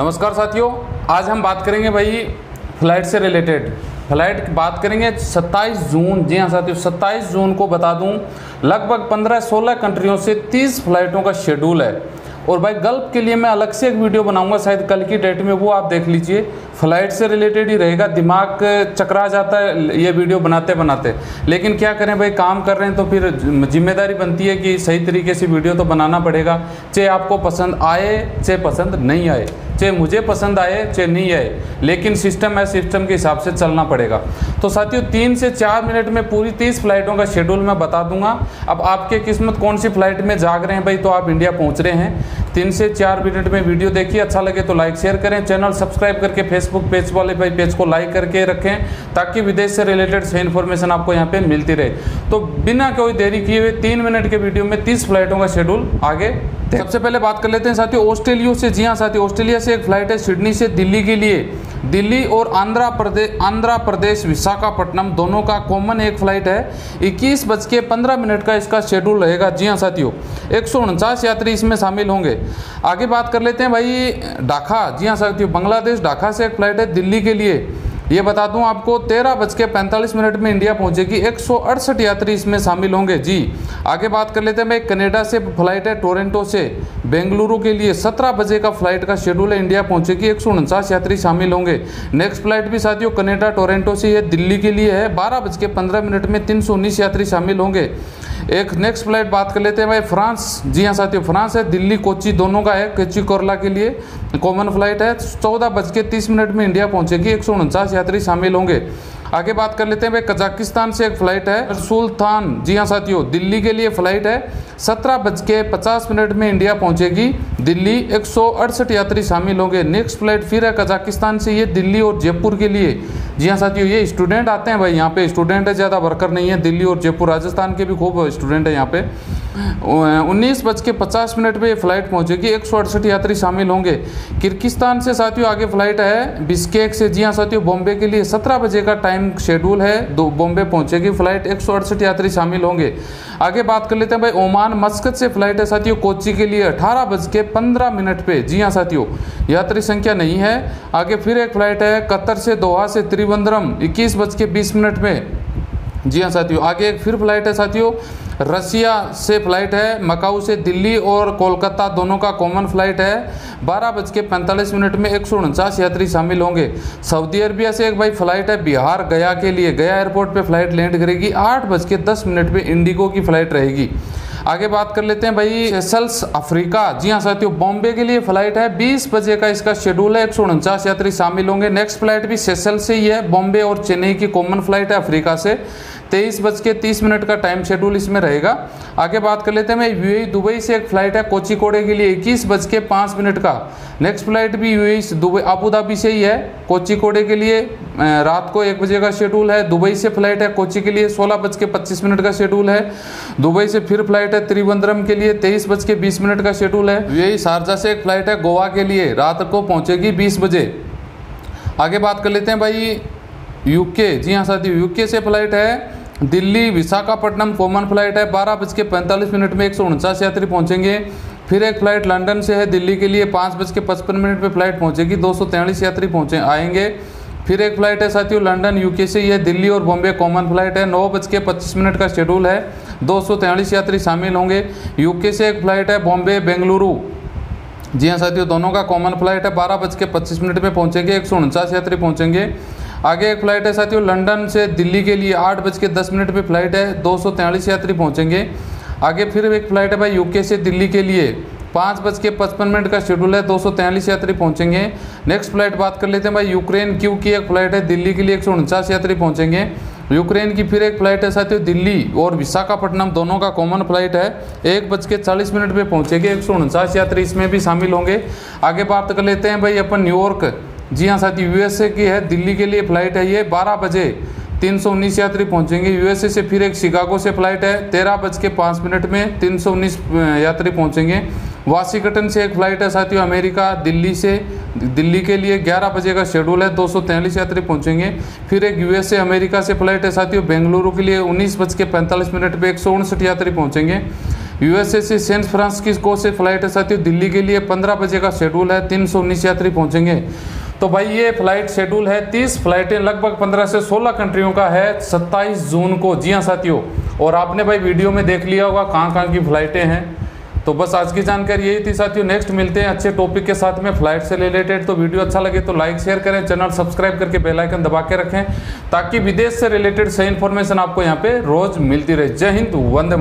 नमस्कार साथियों, आज हम बात करेंगे भाई फ़्लाइट से रिलेटेड। फ़्लाइट की बात करेंगे 27 जून। जी हाँ साथियों 27 जून को बता दूँ, लगभग 15-16 कंट्रियों से 30 फ्लाइटों का शेड्यूल है। और भाई गल्फ के लिए मैं अलग से एक वीडियो बनाऊँगा, शायद कल की डेट में वो आप देख लीजिए। फ़्लाइट से रिलेटेड ही रहेगा, दिमाग चकरा जाता है ये वीडियो बनाते बनाते। लेकिन क्या करें भाई, काम कर रहे हैं तो फिर ज़िम्मेदारी बनती है कि सही तरीके से वीडियो तो बनाना पड़ेगा, चाहे आपको पसंद आए, चाहे पसंद नहीं आए। चाहे मुझे पसंद आए, चाहे नहीं आए, लेकिन सिस्टम है सिस्टम के हिसाब से चलना पड़ेगा। तो साथियों, तीन से चार मिनट में पूरी तीस फ्लाइटों का शेड्यूल मैं बता दूँगा। अब आपके किस्मत कौन सी फ़्लाइट में जाग रहे हैं भाई तो आप इंडिया पहुँच रहे हैं। तीन से चार मिनट में वीडियो देखिए अच्छा लगे तो लाइक शेयर करें। चैनल सब्सक्राइब करके फेसबुक पेज वाले भाई पेज को लाइक करके रखें, ताकि विदेश से रिलेटेड सही इन्फॉर्मेशन आपको यहाँ पे मिलती रहे। तो बिना कोई देरी किए हुए तीन मिनट के वीडियो में तीस फ्लाइटों का शेड्यूल आगे सबसे पहले बात कर लेते हैं साथियों, ऑस्ट्रेलिया से, जी हाँ साथियों, ऑस्ट्रेलिया से एक फ़्लाइट है सिडनी से दिल्ली के लिए। दिल्ली और आंध्र प्रदेश आंध्र प्रदेश, विशाखापट्टनम दोनों का कॉमन एक फ़्लाइट है। इक्कीस बज के पंद्रह मिनट का इसका शेड्यूल रहेगा। जी हाँ साथियों, एक सौ उनचास यात्री इसमें शामिल होंगे। आगे बात कर लेते हैं भाई, ढाका। जी हाँ साथियों, बांग्लादेश, ढाका से एक फ़्लाइट है दिल्ली के लिए। ये बता दूँ आपको, तेरह बज के पैंतालीस मिनट में इंडिया पहुंचेगी। एक सौ अड़सठ यात्री इसमें शामिल होंगे। जी, आगे बात कर लेते हैं। भाई कनेडा से फ़्लाइट है टोरेंटो से। बेंगलुरु के लिए सत्रह बजे का फ़्लाइट का शेड्यूल है। इंडिया पहुंचेगी। एक यात्री शामिल होंगे। नेक्स्ट फ़्लाइट भी साथियों कनेडा टोरेंटो से ये दिल्ली के लिए है। बारह बज के पंद्रह मिनट में तीन सौ उन्नीस यात्री शामिल होंगे। एक नेक्स्ट फ़्लाइट बात कर लेते हैं भाई, फ्रांस। जी हाँ साथियों, फ्रांस है, दिल्ली, कोची दोनों का है, कोची कोरला के लिए कॉमन फ़्लाइट है। चौदह बज के तीस मिनट में इंडिया पहुंचेगी, एक सौ उनचास यात्री शामिल होंगे। आगे बात कर लेते हैं, भाई कजाकिस्तान से एक फ़्लाइट है। सुल्तान, जी हाँ साथियों, दिल्ली के लिए फ़्लाइट है। सत्रह बज के पचास मिनट में इंडिया पहुंचेगी। दिल्ली एक सौ अड़सठ यात्री शामिल होंगे। नेक्स्ट फ़्लाइट फिर है कजाकिस्तान से, ये दिल्ली और जयपुर के लिए। जी हाँ साथियों, ये स्टूडेंट आते हैं भाई, यहाँ पे स्टूडेंट है, ज़्यादा वर्कर नहीं है। दिल्ली और जयपुर, राजस्थान के भी खूब स्टूडेंट है यहाँ पे। उन्नीस बज के पचास मिनट ये फ़्लाइट पहुंचेगी। एक यात्री शामिल होंगे। किर्गिस्तान से साथियों, आगे फ़्लाइट है। बिस्केक से, जी हाँ साथियों, बॉम्बे के लिए सत्रह बजे का टाइम शेड्यूल है बॉम्बे पहुंचेगी फ़्लाइट एक सौ अड़सठ यात्री शामिल होंगे। आगे बात कर लेते हैं भाई, ओमान मस्कत से फ़्लाइट है साथियों कोची के लिए अठारह बज के पंद्रह मिनट पे। जी हाँ साथियों, यात्री संख्या नहीं है। आगे फिर एक फ़्लाइट है, कतर से दोहा से त्रिवंद्रम इक्कीस बज के बीस मिनट में। जी हाँ साथियों, आगे एक फिर फ़्लाइट है साथियों रसिया से फ़्लाइट है, मकाऊ से दिल्ली और कोलकाता दोनों का कॉमन फ़्लाइट है। बारह बज के पैंतालीस मिनट में एक सौ उनचास यात्री शामिल होंगे। सऊदी अरबिया से एक भाई फ़्लाइट है, बिहार गया के लिए गया एयरपोर्ट पे फ़्लाइट लैंड करेगी। आठ बज के दस मिनट में इंडिगो की फ़्लाइट रहेगी। आगे बात कर लेते हैं भाई, सेल्स अफ्रीका। जी हाँ साथियों, बॉम्बे के लिए फ़्लाइट है 20 बजे का इसका शेड्यूल है, एक सौ उनचास यात्री शामिल होंगे। नेक्स्ट फ़्लाइट भी सेसल से ही है, बॉम्बे और चेन्नई की कॉमन फ़्लाइट है अफ्रीका से। तेईस बज के तीस मिनट का टाइम शेड्यूल इसमें रहेगा। आगे बात कर लेते हैं मैं यूएई दुबई से एक फ़्लाइट है कोचीकोड़े के लिए, इक्कीस बज के पाँच मिनट का। नेक्स्ट फ़्लाइट भी यूएई दुबई अबू धाबी से ही है, कोचीकोड़े के लिए रात को एक बजे का शेड्यूल है। दुबई से फ़्लाइट है कोची के लिए, सोलह बज के पच्चीस मिनट का शेड्यूल है। दुबई से फिर फ़्लाइट है त्रिवंद्रम के लिए, तेईस बज के बीस मिनट का शेड्यूल है। यही शारजा से एक फ़्लाइट है गोवा के लिए, रात को पहुँचेगी बीस बजे। आगे बात कर लेते हैं भाई यूके जी हाँ साथी यूके से फ़्लाइट है दिल्ली विशाखापट्टनम कॉमन फ़्लाइट है। बारह बज के पैंतालीस मिनट में एक सौ उनचास यात्री पहुँचेंगे। फिर एक फ़्लाइट लंदन से है। दिल्ली के लिए पाँच बज के पचपन मिनट में फ़्लाइट पहुंचेगी। दो सौ यात्री पहुँचे, आएँगे। फिर एक फ़्लाइट है साथियों लंदन, यूके से। यह दिल्ली और बॉम्बे कॉमन फ़्लाइट है। नौ बज के पच्चीस मिनट का शेड्यूल है। दो सौ यात्री शामिल होंगे। यूके से एक फ़्लाइट है बॉम्बे, बेंगलुरु। जी हाँ साथियों, दोनों का कॉमन फ़्लाइट है। बारह बज के पच्चीस मिनट में पहुँचेंगे। एक सौ उनचास यात्री पहुँचेंगे। आगे एक फ़्लाइट है साथियों, लंदन से दिल्ली के लिए आठ बज के दस मिनट पर फ़्लाइट है, दो सौ यात्री पहुँचेंगे। आगे फिर एक फ़्लाइट है भाई यूके से दिल्ली के लिए, पाँच बज के पचपन मिनट का शेड्यूल है, दो सौ यात्री पहुँचेंगे। नेक्स्ट फ़्लाइट बात कर लेते हैं भाई यूक्रेन क्यू की एक फ़्लाइट है, दिल्ली के लिए एक सौ उनचास यात्री पहुँचेंगे। यूक्रेन की फिर एक फ़्लाइट है साथियों, दिल्ली और विशाखापट्टनम, दोनों का कॉमन फ़्लाइट है, एक बज के चालीस मिनट पर पहुँचेंगे, एक सौ उनचास यात्री इसमें भी शामिल होंगे। आगे बात कर लेते हैं भाई, अपन न्यूयॉर्क जी हाँ साथी यूएसए की है, दिल्ली के लिए फ़्लाइट है ये, बारह बजे तीन सौ उन्नीस यात्री पहुँचेंगे। यूएसए से फिर एक शिकागो से फ़्लाइट है, तेरह बज के पाँच मिनट में तीन सौ उन्नीस यात्री पहुँचेंगे। वाशिंगटन से एक फ़्लाइट है साथियों, अमेरिका, दिल्ली से, दिल्ली के लिए 11 बजे का शेड्यूल है, दो यात्री पहुँचेंगे। फिर एक यूएसए अमेरिका से फ़्लाइट है साथियों, बेंगलुरु के लिए उन्नीस बज के पैंतालीस मिनट पर एक यात्री पहुँचेंगे। यूएसए से सेंट फ्रांस की को से फ़्लाइट है साथियों, दिल्ली के लिए पंद्रह बजे का शेड्यूल है, तीन सौ उन्नीस यात्री पहुँचेंगे। तो भाई ये फ़्लाइट शेड्यूल है तीस। फ्लाइटें लगभग पंद्रह से सोलह कंट्रियों का है। सत्ताईस जून को। जी हाँ साथियों, और आपने भाई वीडियो में देख लिया होगा कहाँ कहाँ की फ्लाइटें हैं। तो बस आज की जानकारी यही थी साथियों। नेक्स्ट मिलते हैं अच्छे टॉपिक के साथ में फ़्लाइट से रिलेटेड तो वीडियो अच्छा लगे तो लाइक शेयर करें चैनल सब्सक्राइब करके बेल आइकन दबा के रखें, ताकि विदेश से रिलेटेड सही इन्फॉर्मेशन आपको यहाँ पे रोज मिलती रहे। जय हिंद, वंदे